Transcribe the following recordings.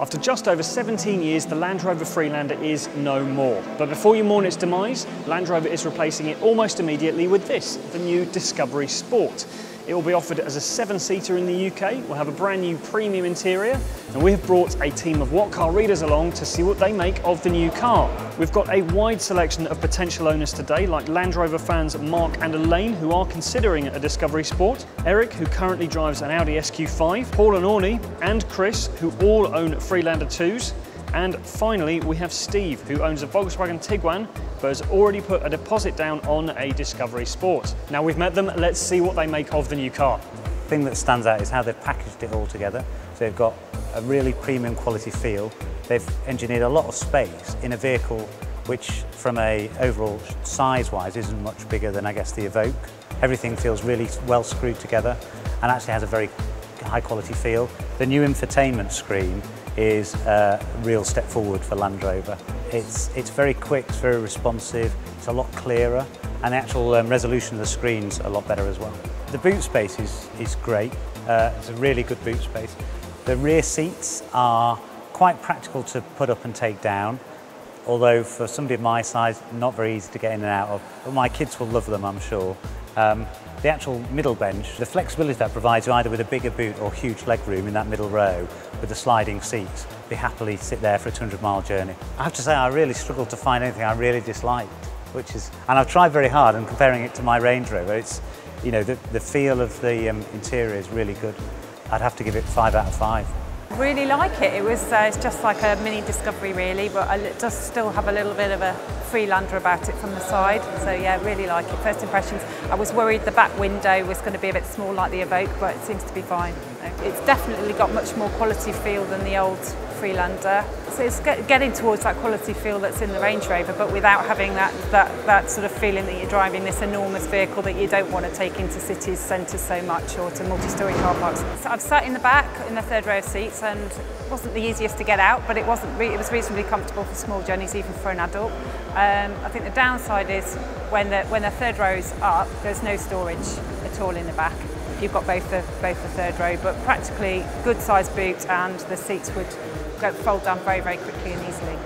After just over 17 years, the Land Rover Freelander is no more. But before you mourn its demise, Land Rover is replacing it almost immediately with this, the new Discovery Sport. It will be offered as a seven-seater in the UK, We'll have a brand new premium interior, and we have brought a team of What Car readers along to see what they make of the new car. We've got a wide selection of potential owners today, like Land Rover fans Mark and Elaine, who are considering a Discovery Sport, Eric, who currently drives an Audi SQ5, Paul and Orny, and Chris, who all own Freelander 2s, and finally, we have Steve, who owns a Volkswagen Tiguan, but has already put a deposit down on a Discovery Sport. Now we've met them, let's see what they make of the new car. The thing that stands out is how they've packaged it all together. So they've got a really premium quality feel. They've engineered a lot of space in a vehicle which from a overall size-wise isn't much bigger than I guess the Evoque. Everything feels really well screwed together and actually has a very high quality feel. The new infotainment screen is a real step forward for Land Rover. It's, it's very quick, it's very responsive, it's a lot clearer, and the actual um, resolution of the screen's a lot better as well. The boot space is, is great, uh, it's a really good boot space. The rear seats are quite practical to put up and take down, although for somebody of my size, not very easy to get in and out of. But my kids will love them, I'm sure. Um, the actual middle bench, the flexibility that provides you either with a bigger boot or huge leg room in that middle row with the sliding seats, be happily sit there for a 200 mile journey. I have to say I really struggled to find anything I really disliked, which is, and I've tried very hard and comparing it to my Range Rover, it's, you know, the, the feel of the um, interior is really good. I'd have to give it five out of five. Really like it. It was uh, it's just like a mini Discovery really, but it does still have a little bit of a Freelander about it from the side. So yeah, really like it. First impressions, I was worried the back window was going to be a bit small like the Evoque, but it seems to be fine. It's definitely got much more quality feel than the old Freelander. So it's getting towards that quality feel that's in the Range Rover, but without having that, that, that sort of feeling that you're driving this enormous vehicle that you don't want to take into cities centres so much or to multi-storey car parks. So I've sat in the back in the third row of seats and it wasn't the easiest to get out, but it wasn't. It was reasonably comfortable for small journeys, even for an adult. Um, I think the downside is when the, when the third row's up, there's no storage at all in the back. You've got both the, both the third row, but practically good sized boot and the seats would go, fold down very, very quickly and easily.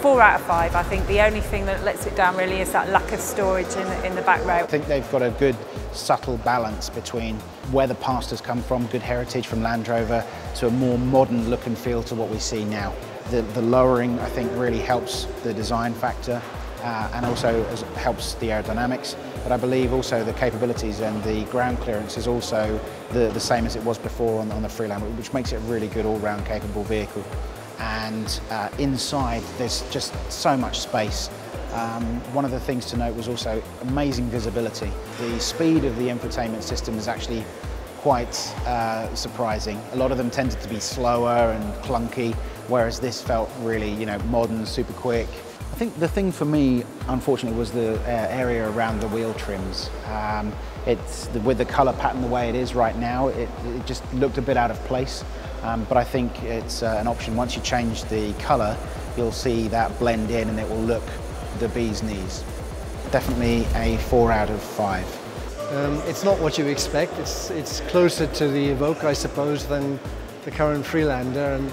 Four out of five, I think the only thing that lets it down really is that lack of storage in the, in the back row. I think they've got a good subtle balance between where the past has come from, good heritage from Land Rover, to a more modern look and feel to what we see now. The, the lowering, I think, really helps the design factor uh, and also helps the aerodynamics. But I believe also the capabilities and the ground clearance is also the, the same as it was before on, on the Freelander, which makes it a really good all-round capable vehicle. And uh, inside, there's just so much space. Um, one of the things to note was also amazing visibility. The speed of the infotainment system is actually quite uh, surprising. A lot of them tended to be slower and clunky, whereas this felt really, you know, modern, super quick, I think the thing for me, unfortunately, was the uh, area around the wheel trims. Um, it's the, with the colour pattern the way it is right now, it, it just looked a bit out of place. Um, but I think it's uh, an option. Once you change the colour, you'll see that blend in and it will look the bee's knees. Definitely a four out of five. Um, it's not what you expect. It's, it's closer to the Evoque, I suppose, than the current Freelander and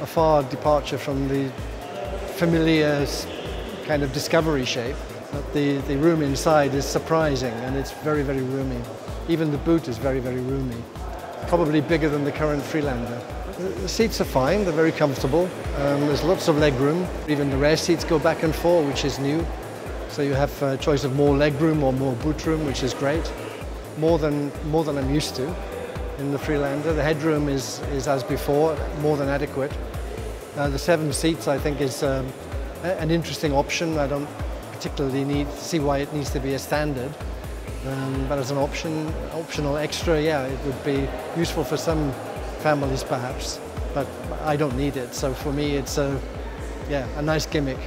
a far departure from the familiar kind of discovery shape. But the, the room inside is surprising and it's very, very roomy. Even the boot is very, very roomy. Probably bigger than the current Freelander. The seats are fine, they're very comfortable. Um, there's lots of leg room. Even the rear seats go back and forth, which is new. So you have a choice of more leg room or more boot room, which is great. More than, more than I'm used to in the Freelander. The headroom is, is as before, more than adequate. Uh, the seven seats, I think, is um, an interesting option. I don't particularly need see why it needs to be a standard, um, but as an option, optional extra, yeah, it would be useful for some families perhaps, but I don't need it. So for me, it's a yeah a nice gimmick.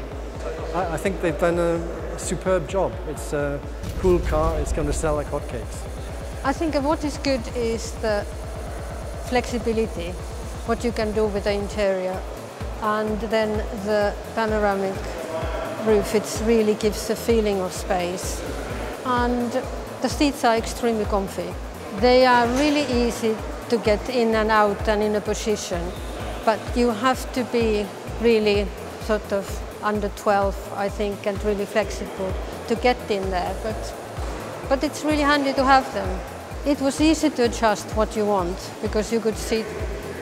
I, I think they've done a superb job. It's a cool car. It's going to sell like hotcakes. I think what is good is the flexibility, what you can do with the interior and then the panoramic roof it really gives a feeling of space and the seats are extremely comfy they are really easy to get in and out and in a position but you have to be really sort of under 12, I think, and really flexible to get in there. But, but it's really handy to have them. It was easy to adjust what you want because you could see,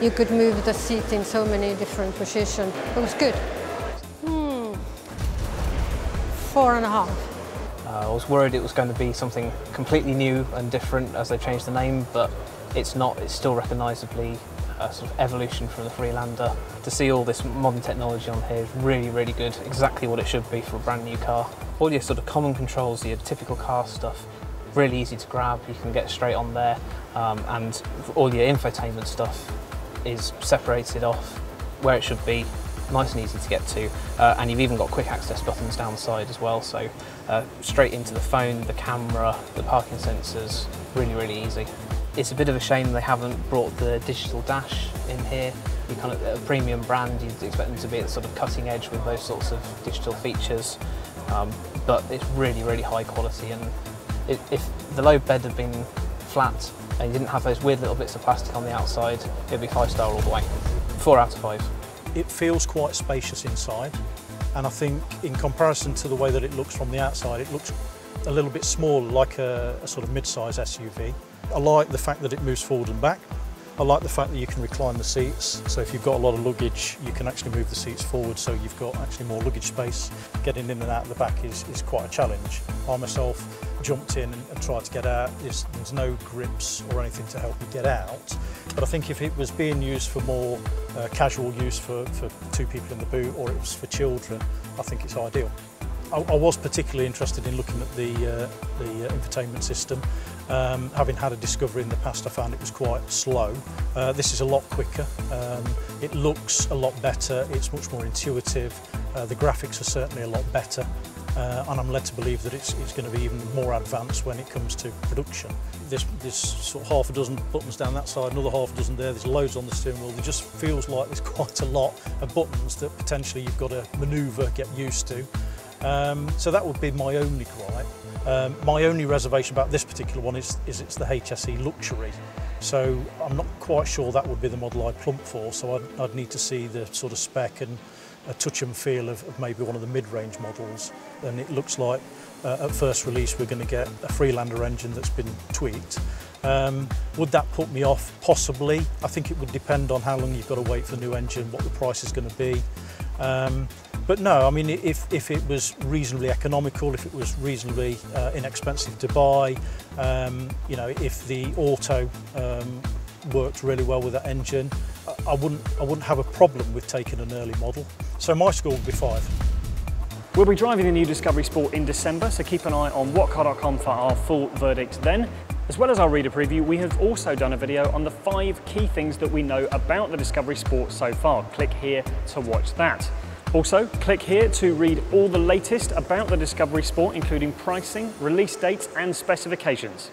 you could move the seat in so many different positions. It was good. Hmm. Four and a half. Uh, I was worried it was going to be something completely new and different as they changed the name, but it's not. It's still recognisably a sort of evolution from the Freelander. To see all this modern technology on here is really, really good. Exactly what it should be for a brand new car. All your sort of common controls, your typical car stuff, really easy to grab. You can get straight on there, um, and all your infotainment stuff is separated off where it should be nice and easy to get to uh, and you've even got quick access buttons down the side as well so uh, straight into the phone, the camera, the parking sensors, really really easy. It's a bit of a shame they haven't brought the digital dash in here. You kind of a premium brand, you'd expect them to be at the sort of cutting edge with those sorts of digital features, um, but it's really really high quality and it, if the low bed had been flat and you didn't have those weird little bits of plastic on the outside, it'd be five star all the way. Four out of five. It feels quite spacious inside and I think in comparison to the way that it looks from the outside it looks a little bit smaller like a, a sort of mid-size SUV. I like the fact that it moves forward and back. I like the fact that you can recline the seats so if you've got a lot of luggage you can actually move the seats forward so you've got actually more luggage space. Getting in and out of the back is, is quite a challenge. I myself jumped in and, and tried to get out. There's, there's no grips or anything to help you get out. But I think if it was being used for more uh, casual use for, for two people in the boot or it was for children, I think it's ideal. I, I was particularly interested in looking at the, uh, the uh, infotainment system. Um, having had a Discovery in the past, I found it was quite slow. Uh, this is a lot quicker. Um, it looks a lot better. It's much more intuitive. Uh, the graphics are certainly a lot better uh, and I'm led to believe that it's, it's going to be even more advanced when it comes to production. There's, there's sort of half a dozen buttons down that side, another half a dozen there, there's loads on the steering wheel. It just feels like there's quite a lot of buttons that potentially you've got to manoeuvre, get used to. Um, so that would be my only gripe. Um, my only reservation about this particular one is, is it's the HSE Luxury. So I'm not quite sure that would be the model I'd plump for, so I'd, I'd need to see the sort of spec and a touch and feel of, of maybe one of the mid-range models. And it looks like uh, at first release we're going to get a Freelander engine that's been tweaked. Um, would that put me off? Possibly. I think it would depend on how long you've got to wait for the new engine, what the price is going to be. Um, but no, I mean, if, if it was reasonably economical, if it was reasonably uh, inexpensive to buy, um, you know, if the auto um, worked really well with that engine, I wouldn't, I wouldn't have a problem with taking an early model. So my score would be five. We'll be driving the new Discovery Sport in December, so keep an eye on whatcar.com for our full verdict then. As well as our reader preview, we have also done a video on the five key things that we know about the Discovery Sport so far. Click here to watch that. Also, click here to read all the latest about the Discovery Sport, including pricing, release dates and specifications.